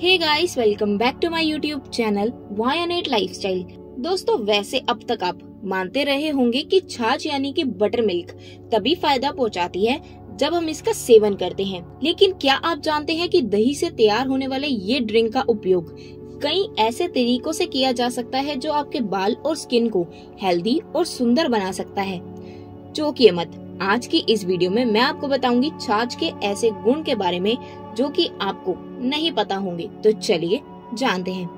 Hey guys welcome back to my YouTube channel Y N दोस्तों, वैसे अब तक आप मानते रहे होंगे कि छाछ यानी कि बटर मिल्क तभी फ़ायदा पहुंचाती है जब हम इसका सेवन करते हैं। लेकिन क्या आप जानते हैं कि दही से तैयार होने वाले ये ड्रिंक का उपयोग कई ऐसे तरीकों से किया जा सकता है जो आपके बाल और स्किन को हेल्दी और सुंदर बना सकता है? चौकिए मत। आज की इस वीडियो में मैं आपको बताऊँगी छाछ के ऐसे गुण के बारे में जो कि आपको नहीं पता होंगे। तो चलिए जानते हैं।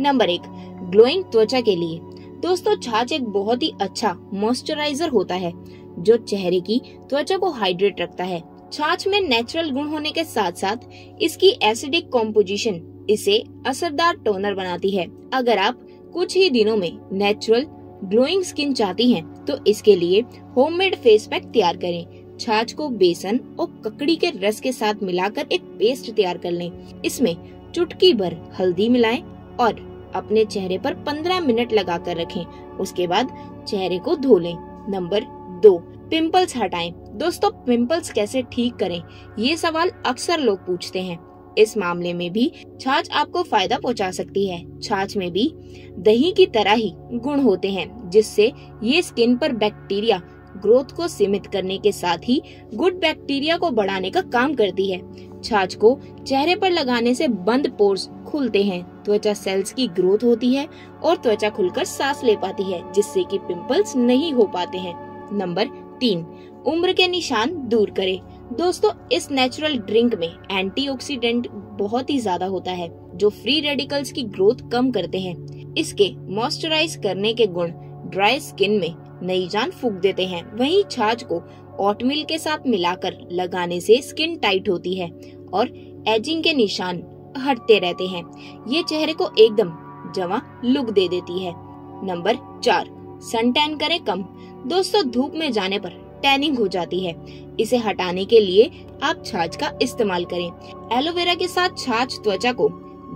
नंबर एक, ग्लोइंग त्वचा के लिए। दोस्तों छाछ एक बहुत ही अच्छा मॉइस्चराइजर होता है, जो चेहरे की त्वचा को हाइड्रेट रखता है। छाछ में नेचुरल गुण होने के साथ साथ इसकी एसिडिक कॉम्पोजिशन इसे असरदार टोनर बनाती है। अगर आप कुछ ही दिनों में नेचुरल ग्लोइंग स्किन चाहती हैं, तो इसके लिए होममेड फेस पैक तैयार करें। छाछ को बेसन और ककड़ी के रस के साथ मिलाकर एक पेस्ट तैयार कर लें। इसमें चुटकी भर हल्दी मिलाएँ और अपने चेहरे पर 15 मिनट लगाकर रखें। उसके बाद चेहरे को धो लें। नंबर दो पिंपल्स हटाएँ। दोस्तों पिंपल्स कैसे ठीक करें? ये सवाल अक्सर लोग पूछते हैं। इस मामले में भी छाछ आपको फ़ायदा पहुँचा सकती है। छाछ में भी दही की तरह ही गुण होते हैं, जिससे ये स्किन पर बैक्टीरिया ग्रोथ को सीमित करने के साथ ही गुड बैक्टीरिया को बढ़ाने का काम करती है। छाछ को चेहरे पर लगाने से बंद पोर्स खुलते हैं, त्वचा सेल्स की ग्रोथ होती है और त्वचा खुलकर सांस ले पाती है, जिससे कि पिंपल्स नहीं हो पाते हैं। नंबर तीन, उम्र के निशान दूर करे। दोस्तों, इस नेचुरल ड्रिंक में एंटीऑक्सीडेंट बहुत ही ज़्यादा होता है, जो फ्री रेडिकल्स की ग्रोथ कम करते हैं। इसके मॉइस्चराइज करने के गुण ड्राई स्किन में नई जान फूक देते हैं। वहीं छाछ को ऑटमिल के साथ मिलाकर लगाने से स्किन टाइट होती है और एजिंग के निशान हटते रहते हैं। ये चेहरे को एकदम जमा लुक दे देती है। नंबर चार सन टैन करे कम। दोस्तों, धूप में जाने पर टैनिंग हो जाती है। इसे हटाने के लिए आप छाछ का इस्तेमाल करें। एलोवेरा के साथ छाछ त्वचा को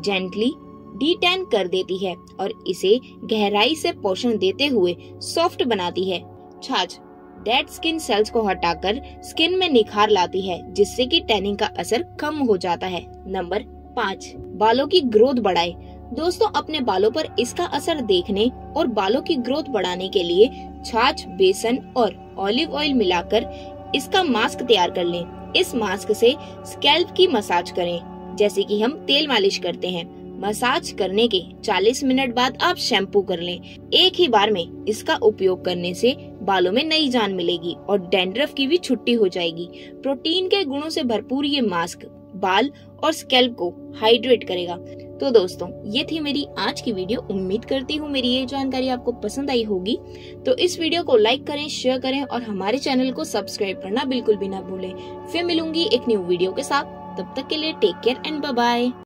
जेंटली डीटैन कर देती है और इसे गहराई से पोषण देते हुए सॉफ्ट बनाती है। छाछ डेड स्किन सेल्स को हटाकर स्किन में निखार लाती है, जिससे कि टैनिंग का असर कम हो जाता है। नंबर पाँच, बालों की ग्रोथ बढ़ाए। दोस्तों, अपने बालों पर इसका असर देखने और बालों की ग्रोथ बढ़ाने के लिए छाछ, बेसन और ऑलिव ऑयल मिलाकर इसका मास्क तैयार कर लें। इस मास्क से स्कैल्प की मसाज करें, जैसे कि हम तेल मालिश करते हैं। मसाज करने के 40 मिनट बाद आप शैम्पू कर लें। एक ही बार में इसका उपयोग करने से बालों में नई जान मिलेगी और डेंड्रफ की भी छुट्टी हो जाएगी। प्रोटीन के गुणों से भरपूर ये मास्क बाल और स्कैल्प को हाइड्रेट करेगा। तो दोस्तों, ये थी मेरी आज की वीडियो। उम्मीद करती हूँ मेरी ये जानकारी आपको पसंद आई होगी। तो इस वीडियो को लाइक करें, शेयर करें और हमारे चैनल को सब्सक्राइब करना बिल्कुल भी ना भूलें। फिर मिलूँगी एक न्यू वीडियो के साथ। तब तक के लिए टेक केयर एंड बाय